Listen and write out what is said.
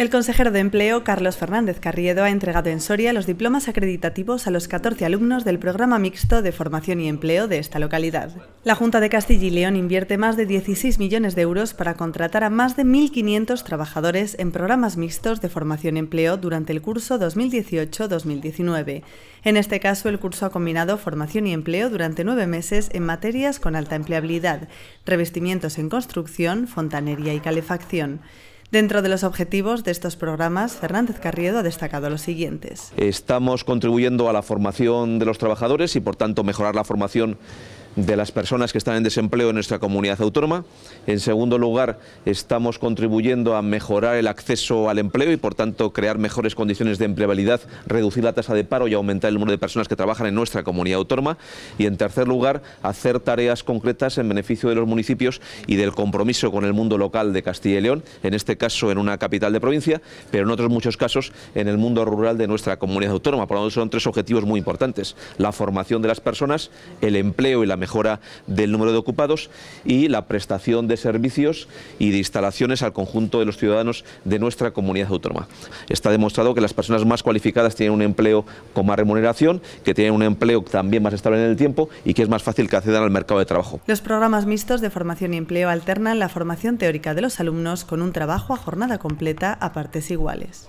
El consejero de Empleo, Carlos Fernández Carriedo, ha entregado en Soria los diplomas acreditativos a los 14 alumnos del programa mixto de formación y empleo de esta localidad. La Junta de Castilla y León invierte más de 16 millones de euros para contratar a más de 1.500 trabajadores en programas mixtos de formación y empleo durante el curso 2018-2019. En este caso, el curso ha combinado formación y empleo durante nueve meses en materias con alta empleabilidad, revestimientos en construcción, fontanería y calefacción. Dentro de los objetivos de estos programas, Fernández Carriedo ha destacado los siguientes. Estamos contribuyendo a la formación de los trabajadores y, por tanto, mejorar la formación de las personas que están en desempleo en nuestra comunidad autónoma. En segundo lugar, estamos contribuyendo a mejorar el acceso al empleo y, por tanto, crear mejores condiciones de empleabilidad, reducir la tasa de paro y aumentar el número de personas que trabajan en nuestra comunidad autónoma. Y, en tercer lugar, hacer tareas concretas en beneficio de los municipios y del compromiso con el mundo local de Castilla y León, en este caso en una capital de provincia, pero en otros muchos casos en el mundo rural de nuestra comunidad autónoma. Por lo tanto, son tres objetivos muy importantes. La formación de las personas, el empleo y la mejora del número de ocupados y la prestación de servicios y de instalaciones al conjunto de los ciudadanos de nuestra comunidad autónoma. Está demostrado que las personas más cualificadas tienen un empleo con más remuneración, que tienen un empleo también más estable en el tiempo y que es más fácil que accedan al mercado de trabajo. Los programas mixtos de formación y empleo alternan la formación teórica de los alumnos con un trabajo a jornada completa a partes iguales.